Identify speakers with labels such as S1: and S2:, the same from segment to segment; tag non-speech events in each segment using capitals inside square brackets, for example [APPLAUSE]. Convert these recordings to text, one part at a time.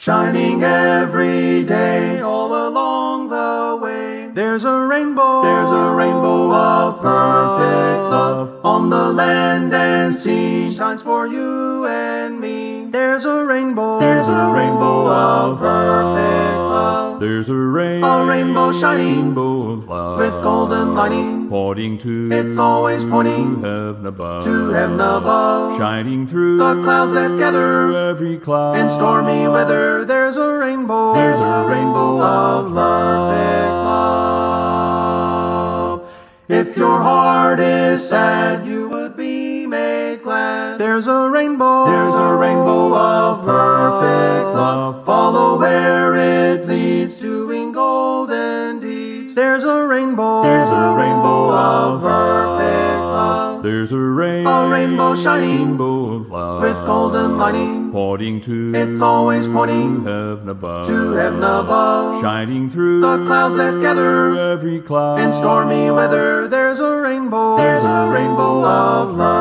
S1: shining every day all along the way. There's a rainbow, there's a rainbow of perfect love on the land and sea, shines for you and me. There's a rainbow, there's a rainbow of perfect love.
S2: There's a rainbow,
S1: A rainbow shining
S2: rainbow of love
S1: with golden lining
S2: pointing to
S1: It's always pointing
S2: heaven above,
S1: to heaven above.
S2: shining through
S1: The clouds that gather
S2: every cloud
S1: In stormy weather, there's a rainbow. There's a rainbow of perfect love. If your heart is sad, you There's a rainbow. There's a rainbow of perfect love. Follow where it leads, doing golden deeds. There's a rainbow. There's a rainbow of perfect love.
S2: There's a rainbow,
S1: A rainbow shining
S2: rainbow of love
S1: With golden lining
S2: pointing to
S1: It's always pointing
S2: heaven above,
S1: to heaven above.
S2: shining through
S1: The clouds that gather
S2: every cloud
S1: In stormy weather, there's a rainbow. There's a rainbow of perfect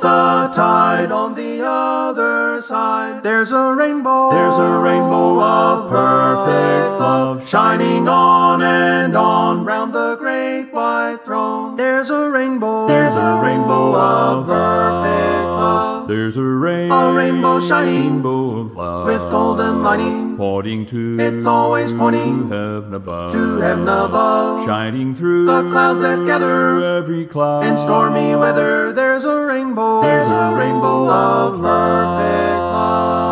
S1: cross the tide on the other side, there's a rainbow. There's a rainbow of perfect love shining on and on round the great white throne. There's a rainbow. There's a rainbow of perfect love.
S2: There's a rainbow,
S1: A rainbow shining
S2: rainbow of love
S1: With golden lining
S2: pointing to
S1: It's always pointing
S2: heaven above,
S1: to heaven above.
S2: shining through
S1: The clouds that gather
S2: every cloud
S1: in stormy weather, there's a rainbow. There's a rainbow of perfect love.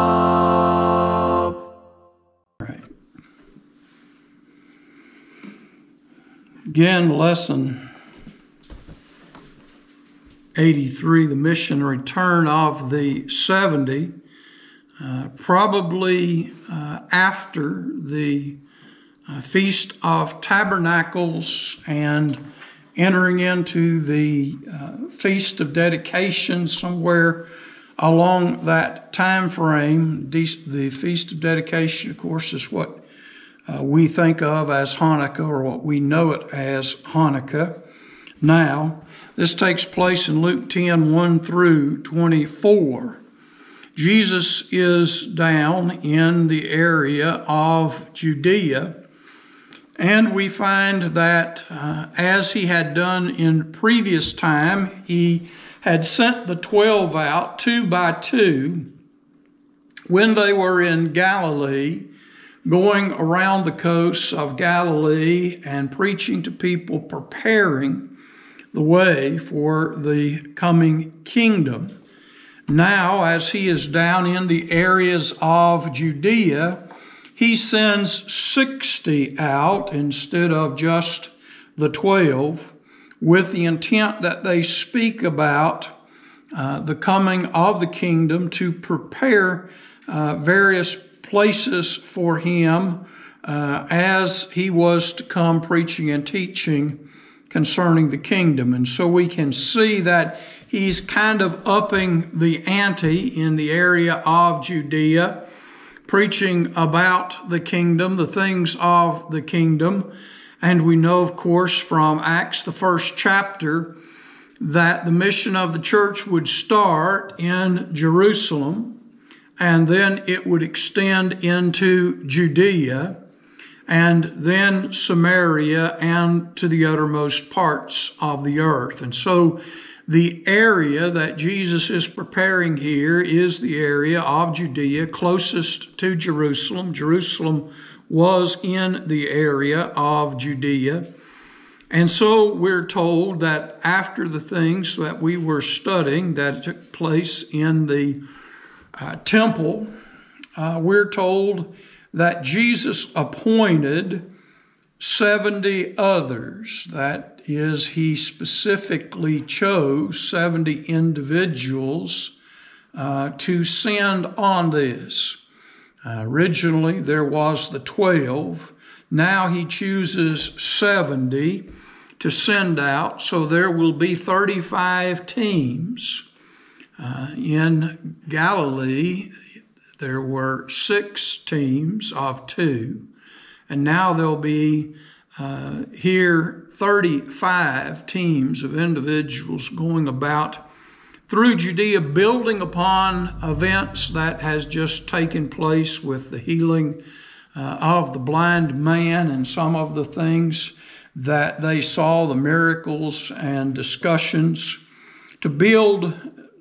S3: Again, lesson 83, the mission return of the 70, uh, probably uh, after the uh, Feast of Tabernacles and entering into the uh, Feast of Dedication somewhere along that time frame. De- The Feast of Dedication, of course, is what uh, we think of as Hanukkah or what we know it as Hanukkah. Now, this takes place in Luke 10 1 through 24. Jesus is down in the area of Judea, and we find that uh, as he had done in previous time, he had sent the 12 out two by two when they were in Galilee going around the coasts of Galilee and preaching to people, preparing the way for the coming kingdom. Now, as he is down in the areas of Judea, he sends 60 out instead of just the 12 with the intent that they speak about uh, the coming of the kingdom to prepare uh, various places for him uh, as he was to come preaching and teaching concerning the kingdom. And so we can see that he's kind of upping the ante in the area of Judea, preaching about the kingdom, the things of the kingdom. And we know, of course, from Acts, the first chapter, that the mission of the church would start in Jerusalem and then it would extend into Judea and then Samaria and to the uttermost parts of the earth. And so the area that Jesus is preparing here is the area of Judea closest to Jerusalem. Jerusalem was in the area of Judea. And so we're told that after the things that we were studying that took place in the uh, temple, uh, we're told that Jesus appointed 70 others. That is, he specifically chose 70 individuals uh, to send on this. Uh, originally, there was the 12. Now he chooses 70 to send out, so there will be 35 teams. Uh, in Galilee, there were six teams of two, and now there'll be uh, here 35 teams of individuals going about through Judea, building upon events that has just taken place with the healing uh, of the blind man and some of the things that they saw, the miracles and discussions, to build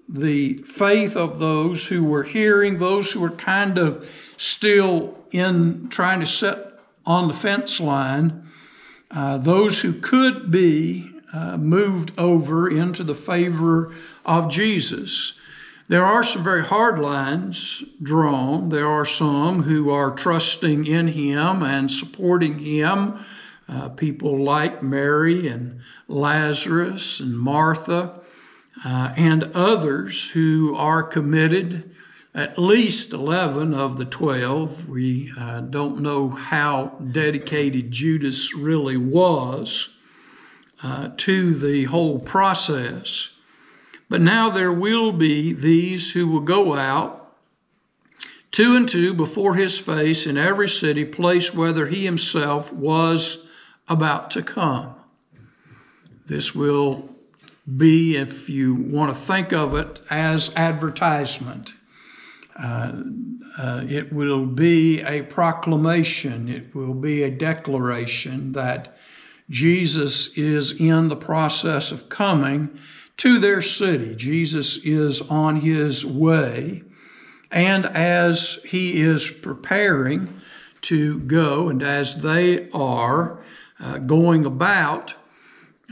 S3: the faith of those who were hearing, those who were kind of still in trying to sit on the fence line, uh, those who could be uh, moved over into the favor of Jesus. There are some very hard lines drawn. There are some who are trusting in Him and supporting Him. Uh, people like Mary and Lazarus and Martha uh, and others who are committed. At least 11 of the 12. We uh, don't know how dedicated Judas really was uh, to the whole process. But now there will be these who will go out two and two before his face in every city, place whether he himself was about to come. This will be, if you want to think of it, as advertisement. Uh, uh, it will be a proclamation, it will be a declaration that Jesus is in the process of coming to their city. Jesus is on his way. And as he is preparing to go, and as they are uh, going about,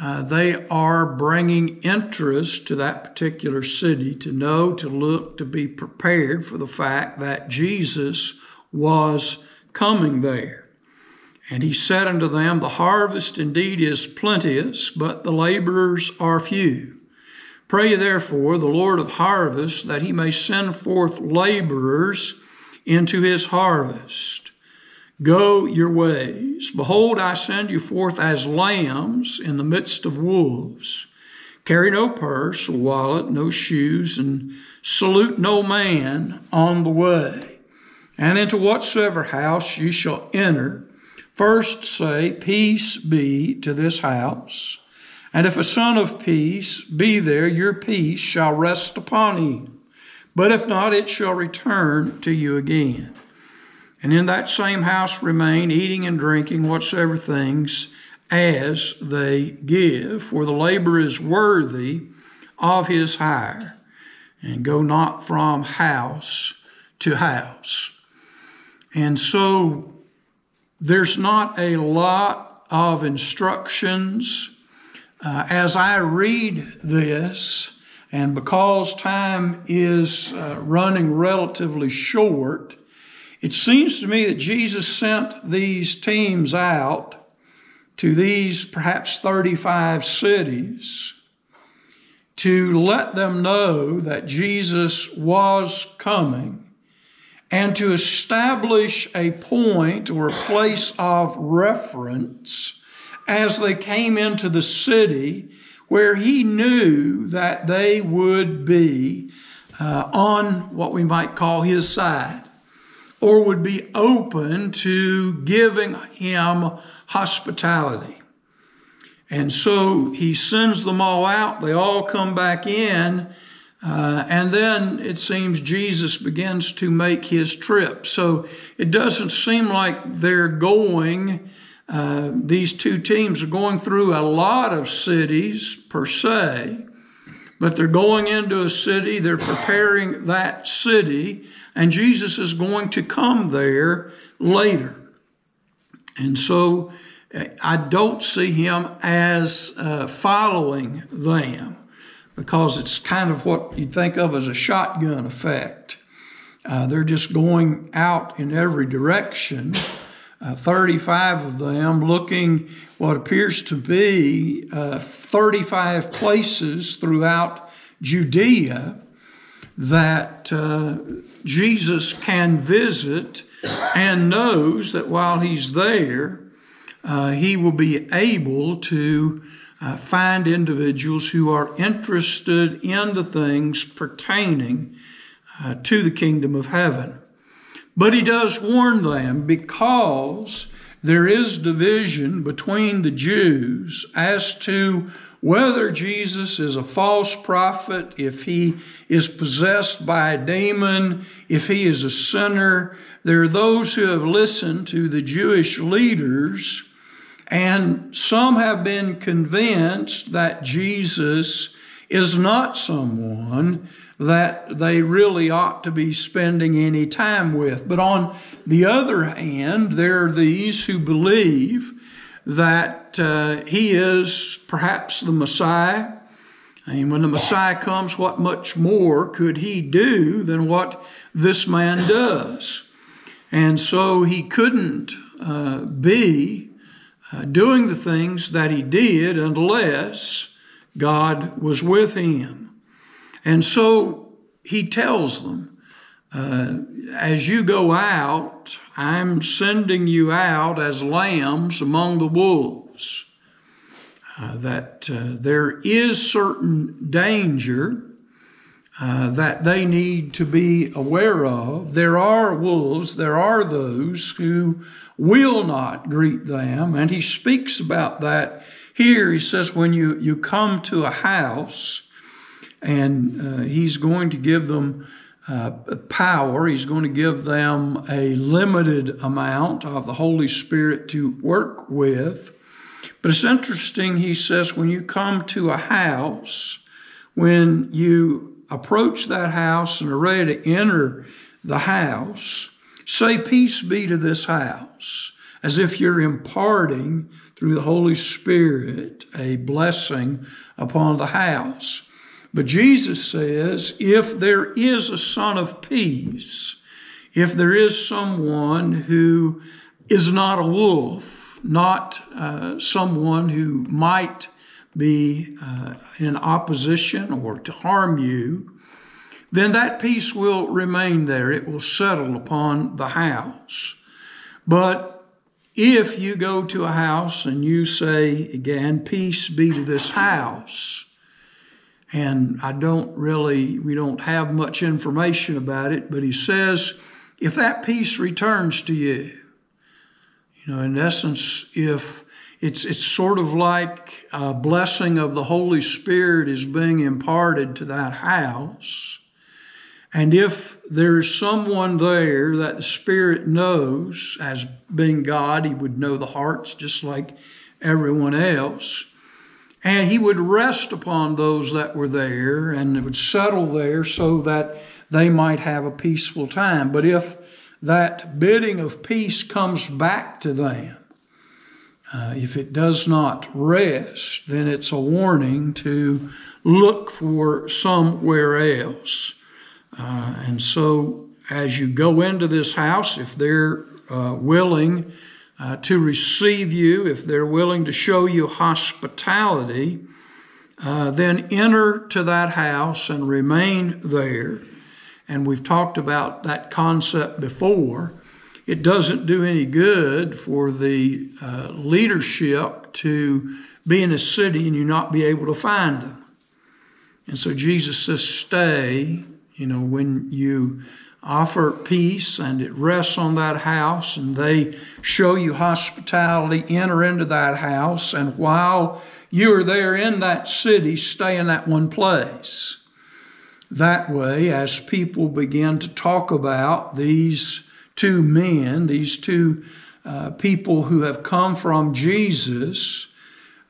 S3: uh, they are bringing interest to that particular city to know, to look, to be prepared for the fact that Jesus was coming there. And he said unto them, The harvest indeed is plenteous, but the laborers are few. Pray therefore the Lord of harvest that he may send forth laborers into his harvest. Go your ways. Behold, I send you forth as lambs in the midst of wolves. Carry no purse or wallet, no shoes, and salute no man on the way. And into whatsoever house you shall enter, first say, Peace be to this house. And if a son of peace be there, your peace shall rest upon him. But if not, it shall return to you again. And in that same house remain, eating and drinking whatsoever things as they give, for the labor is worthy of his hire. And go not from house to house. And so there's not a lot of instructions uh, as I read this, and because time is uh, running relatively short, it seems to me that Jesus sent these teams out to these perhaps 35 cities to let them know that Jesus was coming and to establish a point or a place of reference as they came into the city where he knew that they would be uh, on what we might call his side or would be open to giving him hospitality. And so he sends them all out, they all come back in, uh, and then it seems Jesus begins to make his trip. So it doesn't seem like they're going uh, these two teams are going through a lot of cities per se, but they're going into a city, they're preparing that city, and Jesus is going to come there later. And so I don't see him as uh, following them because it's kind of what you'd think of as a shotgun effect. Uh, they're just going out in every direction uh, 35 of them looking what appears to be uh, 35 places throughout Judea that uh, Jesus can visit and knows that while he's there, uh, he will be able to uh, find individuals who are interested in the things pertaining uh, to the kingdom of heaven. But he does warn them because there is division between the Jews as to whether Jesus is a false prophet, if he is possessed by a demon, if he is a sinner. There are those who have listened to the Jewish leaders, and some have been convinced that Jesus is not someone that they really ought to be spending any time with. But on the other hand, there are these who believe that uh, he is perhaps the Messiah. And when the Messiah comes, what much more could he do than what this man does? And so he couldn't uh, be uh, doing the things that he did unless God was with him. And so he tells them, uh, as you go out, I'm sending you out as lambs among the wolves. Uh, that uh, there is certain danger uh, that they need to be aware of. There are wolves, there are those who will not greet them, and he speaks about that here. He says, when you, you come to a house, and uh, he's going to give them uh, power. He's going to give them a limited amount of the Holy Spirit to work with. But it's interesting, he says, when you come to a house, when you approach that house and are ready to enter the house, say, Peace be to this house, as if you're imparting through the Holy Spirit a blessing upon the house. But Jesus says, if there is a son of peace, if there is someone who is not a wolf, not uh, someone who might be uh, in opposition or to harm you, then that peace will remain there. It will settle upon the house. But if you go to a house and you say again, peace be to this house, and I don't really, we don't have much information about it, but he says, if that peace returns to you, you know, in essence, if it's, it's sort of like a blessing of the Holy Spirit is being imparted to that house. And if there's someone there that the Spirit knows, as being God, He would know the hearts just like everyone else and he would rest upon those that were there and it would settle there so that they might have a peaceful time. But if that bidding of peace comes back to them, uh, if it does not rest, then it's a warning to look for somewhere else. Uh, and so, as you go into this house, if they're uh, willing uh, to receive you, if they're willing to show you hospitality, uh, then enter to that house and remain there. And we've talked about that concept before. It doesn't do any good for the uh, leadership to be in a city and you not be able to find them. And so Jesus says, stay. You know, when you offer peace and it rests on that house and they show you hospitality, enter into that house, and while you are there in that city, stay in that one place. That way, as people begin to talk about these two men, these two uh, people who have come from Jesus,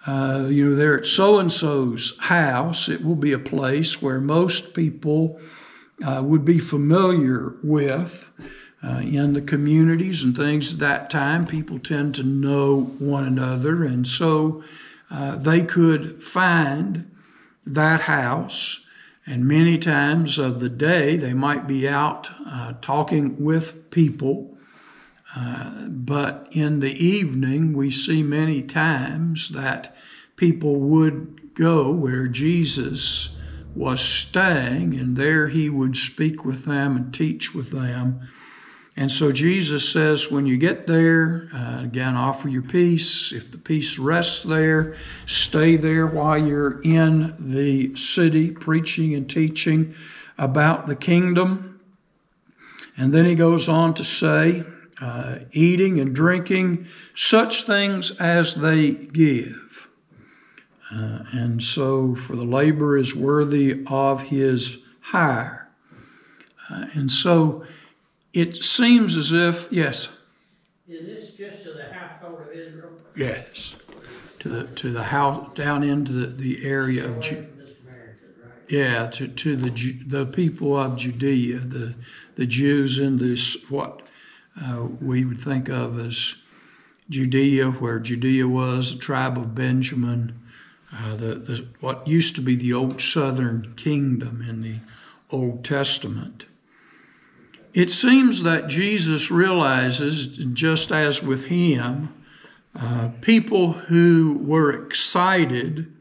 S3: uh, you know, they're at so and so's house, it will be a place where most people uh, would be familiar with uh, in the communities and things at that time. People tend to know one another, and so uh, they could find that house. And many times of the day, they might be out uh, talking with people. Uh, but in the evening, we see many times that people would go where Jesus was staying, and there he would speak with them and teach with them. And so Jesus says, when you get there, uh, again, offer your peace. If the peace rests there, stay there while you're in the city preaching and teaching about the kingdom. And then he goes on to say, uh, eating and drinking such things as they give. Uh, and so, for the labor is worthy of his hire. Uh, and so, it seems as if, yes.
S4: Is this just to the household of Israel?
S3: Yes. To the to the house down into the, the area of
S4: Away
S3: Ju-
S4: from the Samaritans, right?
S3: yeah to, to the the people of Judea the the Jews in this what uh, we would think of as Judea where Judea was the tribe of Benjamin uh, the, the what used to be the old southern kingdom in the Old Testament. It seems that Jesus realizes just as with him uh, people who were excited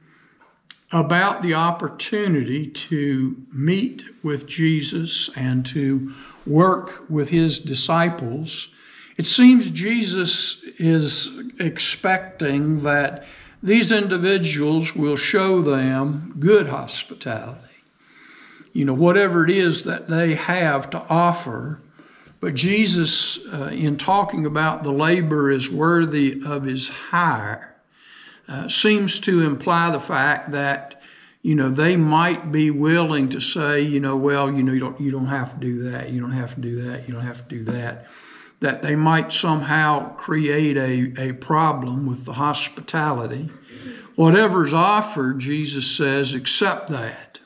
S3: about the opportunity to meet with Jesus and to work with his disciples, it seems Jesus is expecting that these individuals will show them good hospitality. You know, whatever it is that they have to offer. But Jesus, uh, in talking about the labor is worthy of his hire, uh, seems to imply the fact that you know they might be willing to say you know well you know you don't you don't have to do that you don't have to do that you don't have to do that that they might somehow create a, a problem with the hospitality. Whatever's offered jesus says accept that.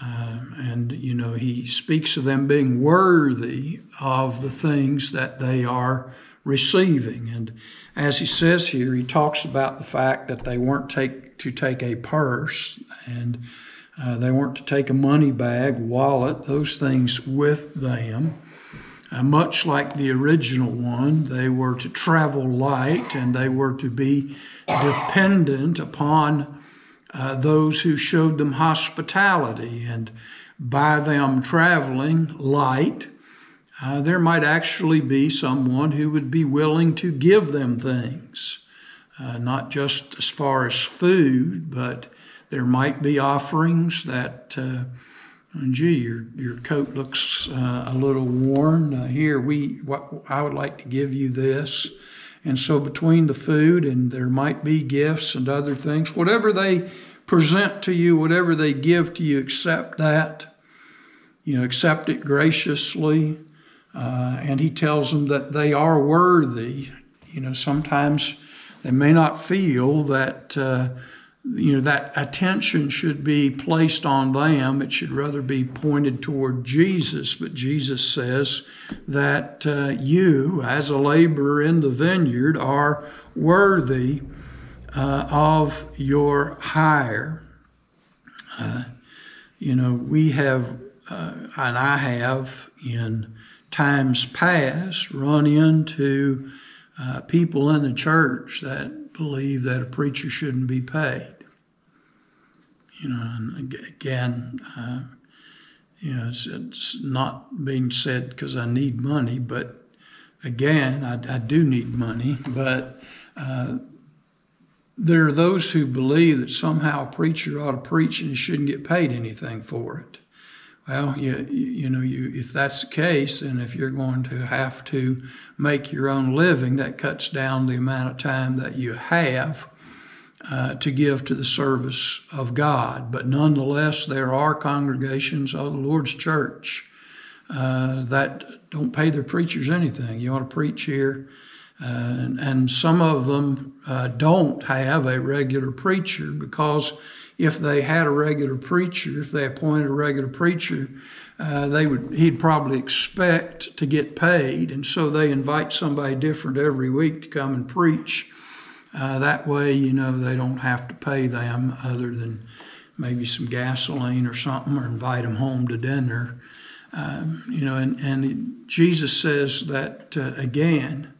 S3: Um, and you know he speaks of them being worthy of the things that they are receiving. And as he says here, he talks about the fact that they weren't take, to take a purse and uh, they weren't to take a money bag, wallet, those things with them. Uh, much like the original one, they were to travel light and they were to be dependent upon uh, those who showed them hospitality. And by them traveling light, uh, there might actually be someone who would be willing to give them things, uh, not just as far as food, but there might be offerings that, uh, gee, your, your coat looks uh, a little worn. Uh, here, we, what, I would like to give you this. And so, between the food and there might be gifts and other things, whatever they present to you, whatever they give to you, accept that. You know, accept it graciously. Uh, and he tells them that they are worthy. You know, sometimes they may not feel that, uh, you know, that attention should be placed on them. It should rather be pointed toward Jesus. But Jesus says that uh, you, as a laborer in the vineyard, are worthy uh, of your hire. Uh, you know, we have, uh, and I have in times past run into uh, people in the church that believe that a preacher shouldn't be paid. You know, and again, uh, you know, it's, it's, not being said because I need money, but again, I, I do need money, but uh, there are those who believe that somehow a preacher ought to preach and he shouldn't get paid anything for it. Well, you, you know, you, if that's the case, and if you're going to have to make your own living, that cuts down the amount of time that you have uh, to give to the service of God. But nonetheless, there are congregations of the Lord's church uh, that don't pay their preachers anything. You ought to preach here. Uh, and, and, some of them uh, don't have a regular preacher because if they had a regular preacher, if they appointed a regular preacher, uh, they would he'd probably expect to get paid, and so they invite somebody different every week to come and preach. Uh, that way, you know, they don't have to pay them other than maybe some gasoline or something, or invite them home to dinner. Um, you know, and, and Jesus says that uh, again,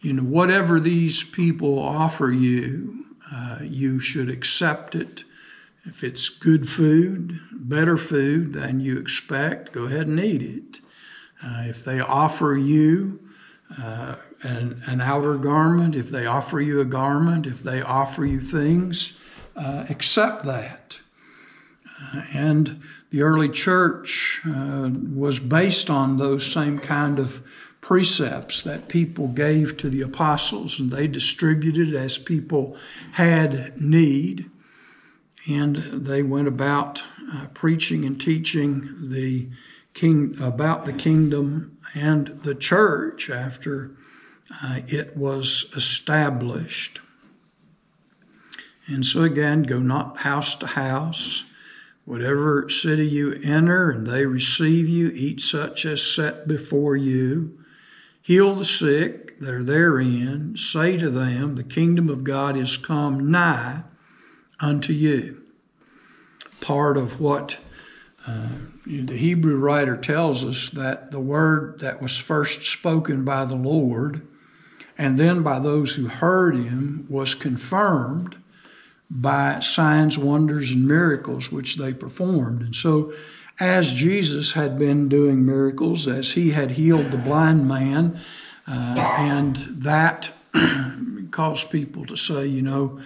S3: you know, whatever these people offer you, uh, you should accept it. If it's good food, better food than you expect, go ahead and eat it. Uh, if they offer you uh, an, an, outer garment, if they offer you a garment, if they offer you things, uh, accept that. Uh, and the early church uh, was based on those same kind of precepts that people gave to the apostles, and they distributed as people had need. And they went about uh, preaching and teaching the king about the kingdom and the church after uh, it was established. And so again, go not house to house. Whatever city you enter and they receive you, eat such as set before you. Heal the sick that are therein. Say to them, The kingdom of God is come nigh unto you. Part of what uh, the Hebrew writer tells us that the word that was first spoken by the Lord and then by those who heard him was confirmed by signs, wonders, and miracles which they performed. And so, as Jesus had been doing miracles, as he had healed the blind man, uh, and that [CLEARS THROAT] caused people to say, you know,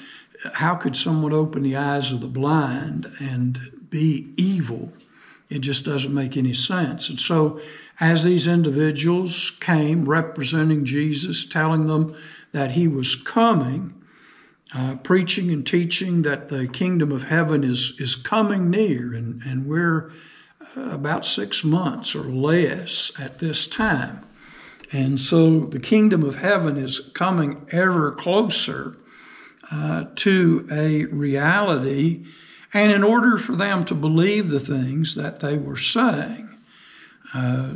S3: how could someone open the eyes of the blind and be evil? It just doesn't make any sense. And so, as these individuals came representing Jesus, telling them that he was coming, uh, preaching and teaching that the kingdom of heaven is, is coming near, and, and we're uh, about six months or less at this time. And so the kingdom of heaven is coming ever closer uh, to a reality. And in order for them to believe the things that they were saying, uh,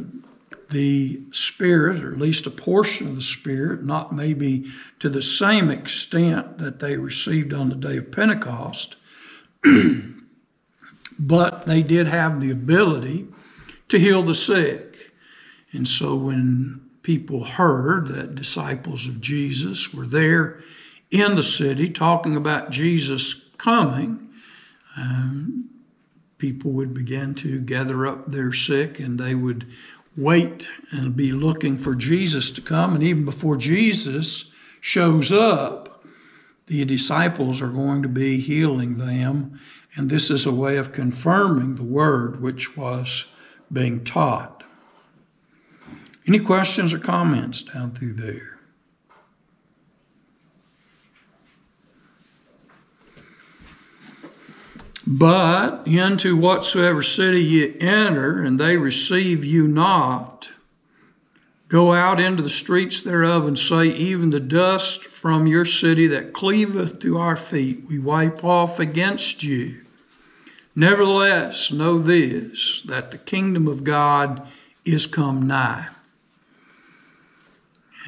S3: the Spirit, or at least a portion of the Spirit, not maybe to the same extent that they received on the day of Pentecost, [CLEARS THROAT] but they did have the ability to heal the sick. And so when people heard that disciples of Jesus were there in the city talking about Jesus coming, um, people would begin to gather up their sick and they would wait and be looking for Jesus to come. And even before Jesus shows up, the disciples are going to be healing them. And this is a way of confirming the word which was being taught. Any questions or comments down through there? But into whatsoever city ye enter, and they receive you not, go out into the streets thereof, and say, Even the dust from your city that cleaveth to our feet, we wipe off against you. Nevertheless, know this, that the kingdom of God is come nigh.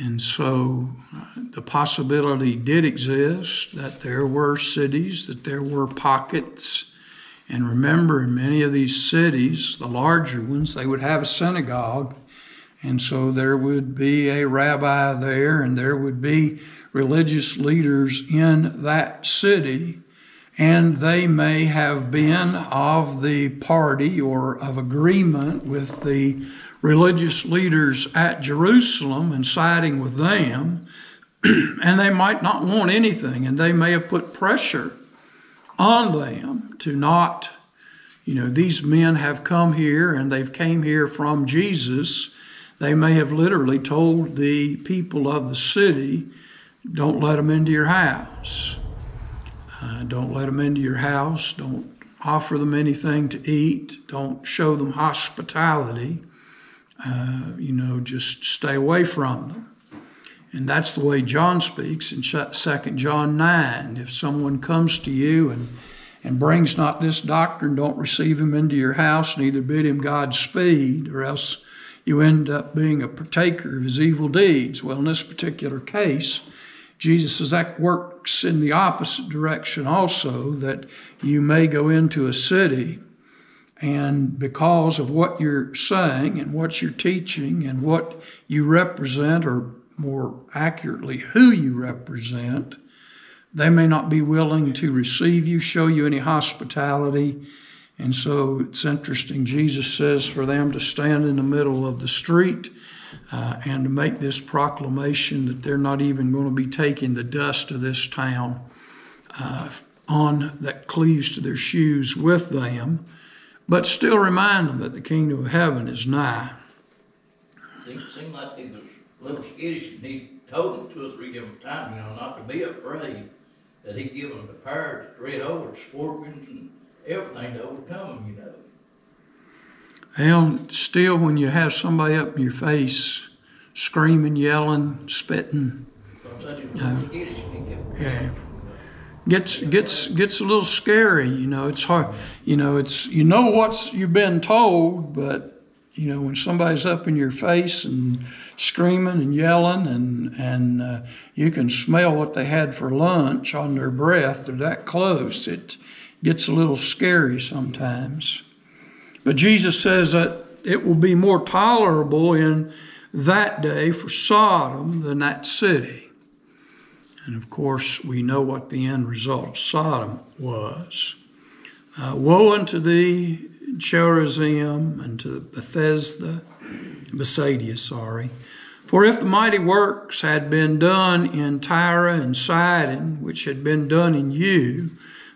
S3: And so uh, the possibility did exist that there were cities, that there were pockets and remember, in many of these cities, the larger ones, they would have a synagogue. And so there would be a rabbi there, and there would be religious leaders in that city. And they may have been of the party or of agreement with the religious leaders at Jerusalem and siding with them. [CLEARS THROAT] and they might not want anything, and they may have put pressure on them to not, you know, these men have come here and they've came here from Jesus. They may have literally told the people of the city, don't let them into your house. Uh, don't let them into your house. Don't offer them anything to eat. Don't show them hospitality. Uh, you know, just stay away from them. And that's the way John speaks in 2 John 9. If someone comes to you and, and brings not this doctrine, don't receive him into your house, neither bid him Godspeed, or else you end up being a partaker of his evil deeds. Well, in this particular case, Jesus says that works in the opposite direction also, that you may go into a city and because of what you're saying and what you're teaching and what you represent or more accurately, who you represent. They may not be willing to receive you, show you any hospitality. And so it's interesting. Jesus says for them to stand in the middle of the street uh, and to make this proclamation that they're not even going to be taking the dust of this town uh, on that cleaves to their shoes with them, but still remind them that the kingdom of heaven is nigh.
S5: Seemed, seemed like he was a little skittish, and he told them two or three different times, you know, not to be afraid, that he'd given them the power to tread over scorpions and everything to overcome them, you know.
S3: And still, when you have somebody up in your face, screaming, yelling, spitting,
S5: Because I just was a little skittish, and he kept.
S3: yeah, gets gets gets a little scary. You know, it's hard. You know, it's you know what's you've been told, but you know when somebody's up in your face and screaming and yelling, and and uh, you can smell what they had for lunch on their breath. They're that close. It gets a little scary sometimes. But Jesus says that it will be more tolerable in that day for Sodom than that city. And of course, we know what the end result of Sodom was. Uh, Woe unto thee, Chorazim, and to Bethesda, Bethsaida, sorry. For if the mighty works had been done in Tyre and Sidon, which had been done in you,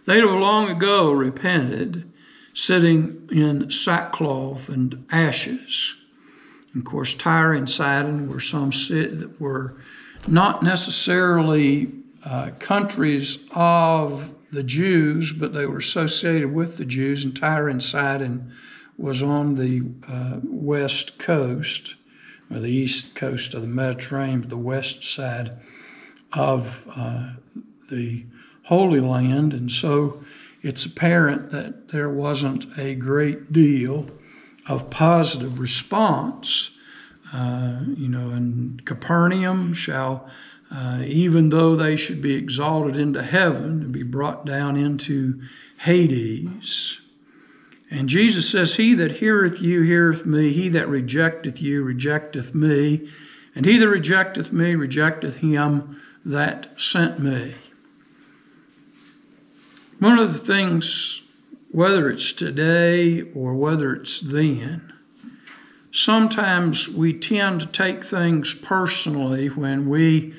S3: they'd have long ago repented, sitting in sackcloth and ashes. And of course, Tyre and Sidon were some city that were not necessarily uh, countries of the Jews, but they were associated with the Jews. And Tyre and Sidon was on the uh, west coast, or the east coast of the Mediterranean, the west side of uh, the Holy Land. And so it's apparent that there wasn't a great deal of positive response. Uh, you know, and Capernaum shall, uh, even though they should be exalted into heaven, be brought down into Hades. And Jesus says, He that heareth you heareth me, he that rejecteth you rejecteth me, and he that rejecteth me rejecteth him that sent me. One of the things, whether it's today or whether it's then, sometimes we tend to take things personally when we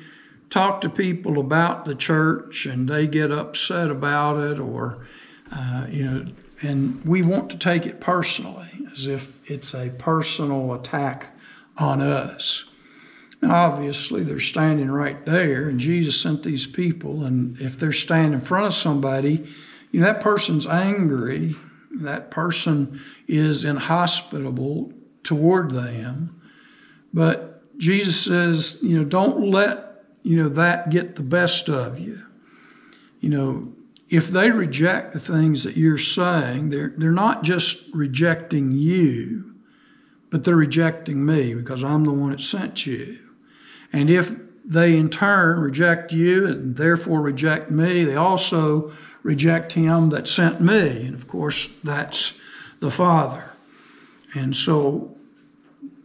S3: talk to people about the church and they get upset about it or, uh, you know, and we want to take it personally as if it's a personal attack on us. Now, obviously, they're standing right there, and Jesus sent these people. And if they're standing in front of somebody, you know, that person's angry, that person is inhospitable toward them. But Jesus says, you know, don't let, you know, that get the best of you. You know, if they reject the things that you're saying, they're, they're not just rejecting you, but they're rejecting me because I'm the one that sent you. And if they in turn reject you and therefore reject me, they also reject him that sent me. And of course, that's the Father. And so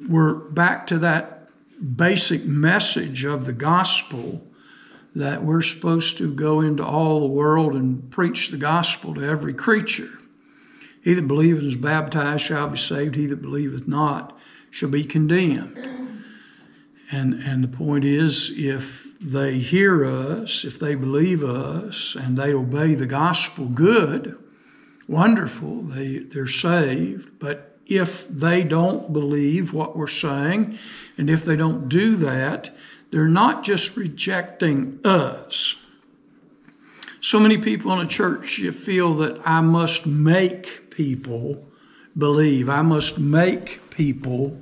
S3: we're back to that basic message of the gospel that we're supposed to go into all the world and preach the gospel to every creature. He that believeth and is baptized shall be saved, he that believeth not shall be condemned. And, and the point is, if they hear us, if they believe us, and they obey the gospel, good, wonderful, they, they're saved. But if they don't believe what we're saying, and if they don't do that, they're not just rejecting us. So many people in a church feel that I must make people believe, I must make people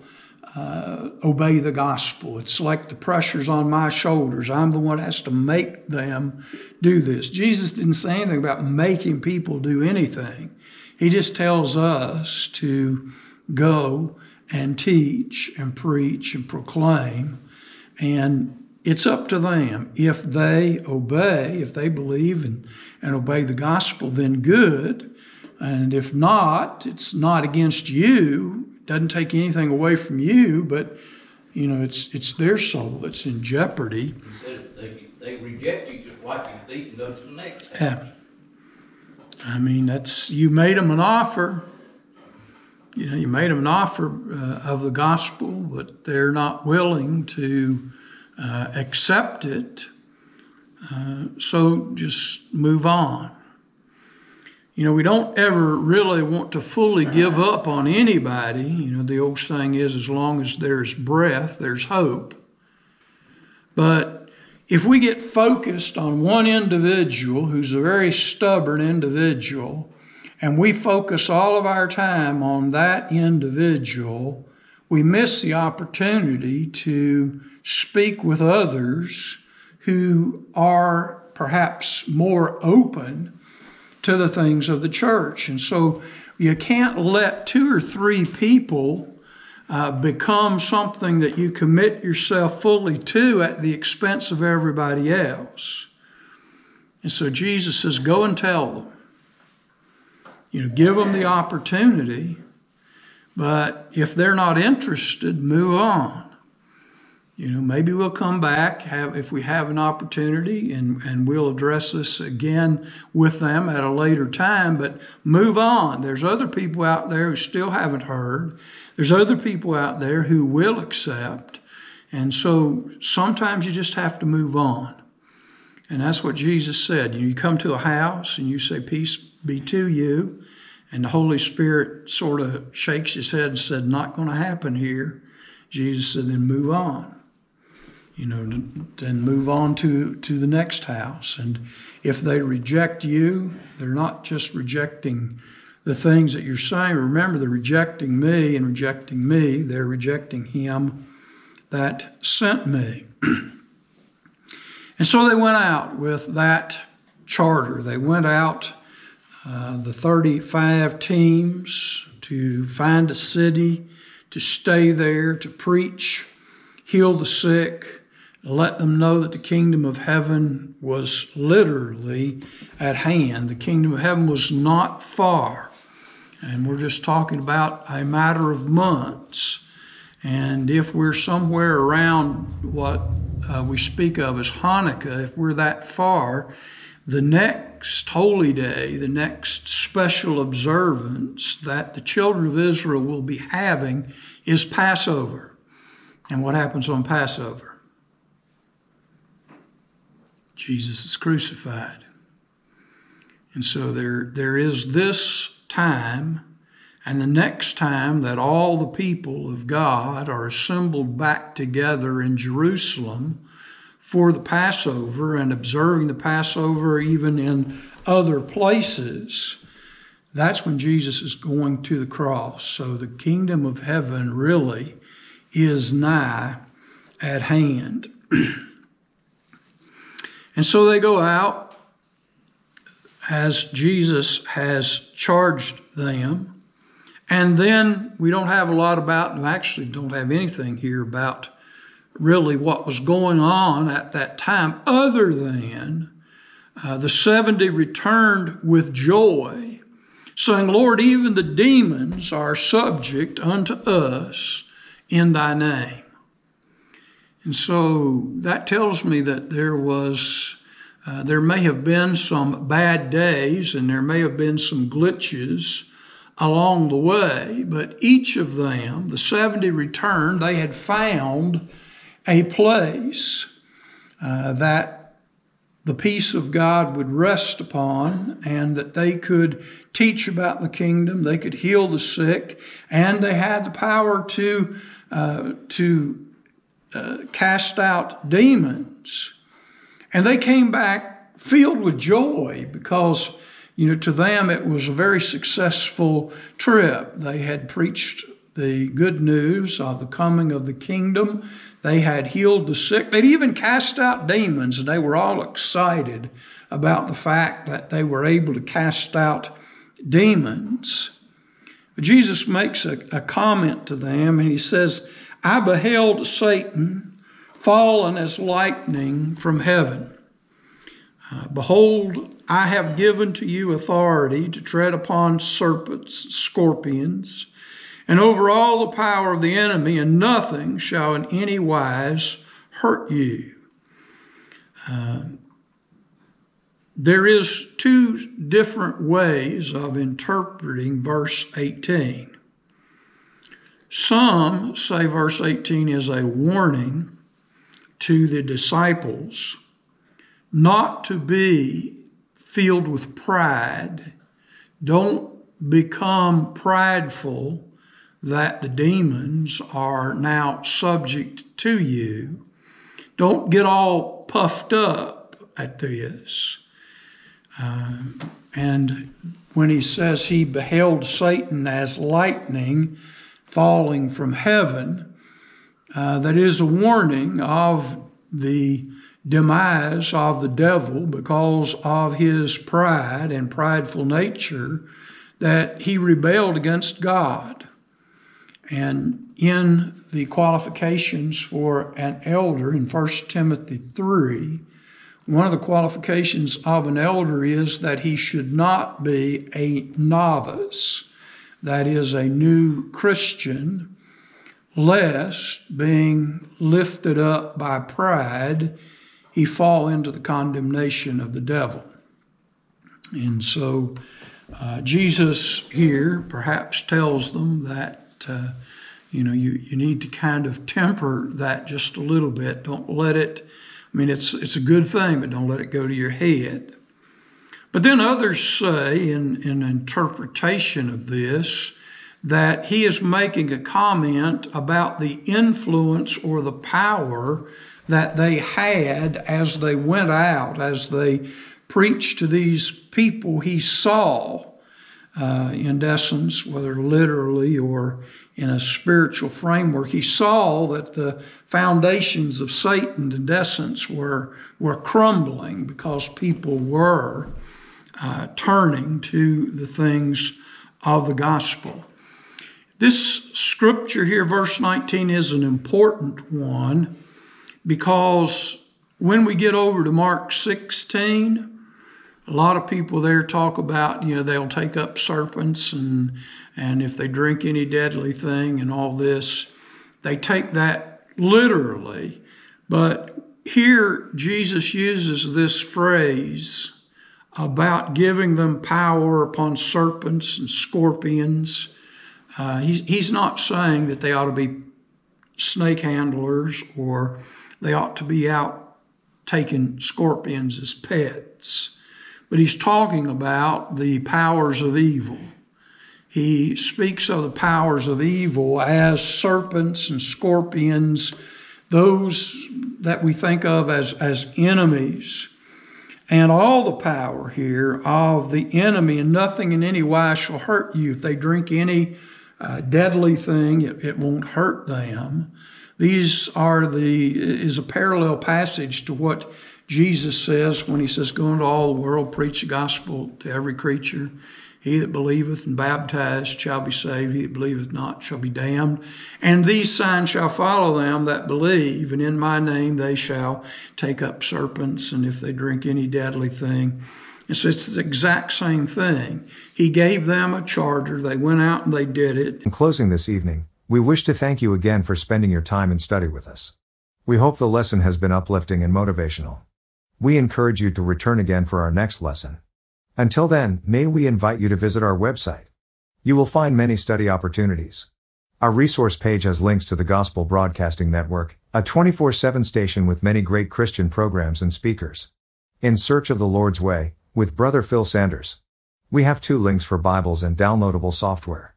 S3: uh, obey the gospel. It's like the pressure's on my shoulders. I'm the one that has to make them do this. Jesus didn't say anything about making people do anything. He just tells us to go and teach and preach and proclaim. And it's up to them. If they obey, if they believe and, and obey the gospel, then good. And if not, it's not against you. It doesn't take anything away from you, but you know, it's it's their soul that's in jeopardy.
S5: They, they reject you, just wipe your feet and go to the next.
S3: Yeah. I mean, that's you made them an offer. You know, you made them an offer uh, of the gospel, but they're not willing to uh, accept it. Uh, so just move on. you know, we don't ever really want to fully give up on anybody. You know, the old saying is, as long as there's breath, there's hope. But if we get focused on one individual who's a very stubborn individual, and we focus all of our time on that individual, we miss the opportunity to speak with others who are perhaps more open to the things of the church. And so you can't let two or three people uh, become something that you commit yourself fully to at the expense of everybody else. And so Jesus says, Go and tell them. You know, give them the opportunity, but if they're not interested, move on. You know, maybe we'll come back have if we have an opportunity and, and we'll address this again with them at a later time, but move on. There's other people out there who still haven't heard. There's other people out there who will accept. And so sometimes you just have to move on. And that's what Jesus said. You come to a house and you say, Peace be to you. And the Holy Spirit sort of shakes his head and said, Not going to happen here. Jesus said, Then move on you know, and move on to, to the next house. And if they reject you, they're not just rejecting the things that you're saying. Remember, they're rejecting me and rejecting me, they're rejecting Him that sent me. [CLEARS THROAT] and so they went out with that charter. They went out, uh, the 35 teams, to find a city, to stay there, to preach, heal the sick, let them know that the kingdom of heaven was literally at hand. The kingdom of heaven was not far. And we're just talking about a matter of months. And if we're somewhere around what uh, we speak of as Hanukkah, if we're that far, the next holy day, the next special observance that the children of Israel will be having is Passover. And what happens on Passover? Jesus is crucified. And so there, there is this time and the next time that all the people of God are assembled back together in Jerusalem for the Passover and observing the Passover even in other places, that's when Jesus is going to the cross. So the kingdom of heaven really is nigh at hand. [CLEARS THROAT] And so they go out as Jesus has charged them. And then we don't have a lot about, and actually don't have anything here about really what was going on at that time, other than uh, the 70 returned with joy, saying, Lord, even the demons are subject unto us in thy name. And so that tells me that there was, uh, there may have been some bad days and there may have been some glitches along the way, but each of them, the 70 returned, they had found a place uh, that the peace of God would rest upon and that they could teach about the kingdom, they could heal the sick, and they had the power to, uh, to uh, cast out demons. And they came back filled with joy because, you know, to them it was a very successful trip. They had preached the good news of the coming of the kingdom. They had healed the sick. They'd even cast out demons, and they were all excited about the fact that they were able to cast out demons. But Jesus makes a, a comment to them, and he says, I beheld Satan fallen as lightning from heaven. Behold, I have given to you authority to tread upon serpents, scorpions, and over all the power of the enemy, and nothing shall in any wise hurt you. Uh, there is two different ways of interpreting verse 18. Some say verse 18 is a warning to the disciples not to be filled with pride, don't become prideful that the demons are now subject to you. Don't get all puffed up at this. Uh, and when he says he beheld Satan as lightning falling from heaven, uh, that is a warning of the demise of the devil because of his pride and prideful nature that he rebelled against God. And in the qualifications for an elder in 1 Timothy 3, one of the qualifications of an elder is that he should not be a novice, that is, a new Christian, lest being lifted up by pride, he fall into the condemnation of the devil. And so uh, Jesus here perhaps tells them that, uh, you know, you, you need to kind of temper that just a little bit. Don't let it, I mean, it's, it's a good thing, but don't let it go to your head. But then others say, in, in interpretation of this, that he is making a comment about the influence or the power that they had as they went out, as they preached to these people he saw, uh, in essence, whether literally or in a spiritual framework. He saw that the foundations of Satan, in essence, were, were crumbling because people were uh, turning to the things of the gospel. This scripture here, verse 19, is an important one because when we get over to Mark 16, a lot of people there talk about, you know, they'll take up serpents and and if they drink any deadly thing and all this, they take that literally. But here Jesus uses this phrase about giving them power upon serpents and scorpions. Uh, he's, he's not saying that they ought to be snake handlers or they ought to be out taking scorpions as pets but he's talking about the powers of evil. He speaks of the powers of evil as serpents and scorpions, those that we think of as, as enemies. And all the power here of the enemy, and nothing in any wise shall hurt you. If they drink any uh, deadly thing, it, it won't hurt them. These are the, is a parallel passage to what Jesus says when he says, Go into all the world, preach the gospel to every creature. He that believeth and baptized shall be saved. He that believeth not shall be damned. And these signs shall follow them that believe, and in my name they shall take up serpents, and if they drink any deadly thing. And so it's the exact same thing. He gave them a charter. They went out and they did it.
S6: In closing this evening, we wish to thank you again for spending your time and study with us. We hope the lesson has been uplifting and motivational. We encourage you to return again for our next lesson. Until then, may we invite you to visit our website. You will find many study opportunities. Our resource page has links to the Gospel Broadcasting Network, a 24-7 station with many great Christian programs and speakers. In Search of the Lord's Way, with Brother Phil Sanders. We have two links for Bibles and downloadable software.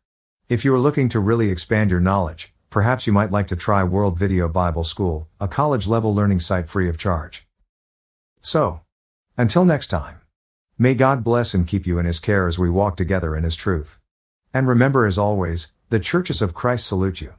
S6: If you are looking to really expand your knowledge, perhaps you might like to try World Video Bible School, a college level learning site free of charge. So, until next time, may God bless and keep you in His care as we walk together in His truth. And remember as always, the churches of Christ salute you.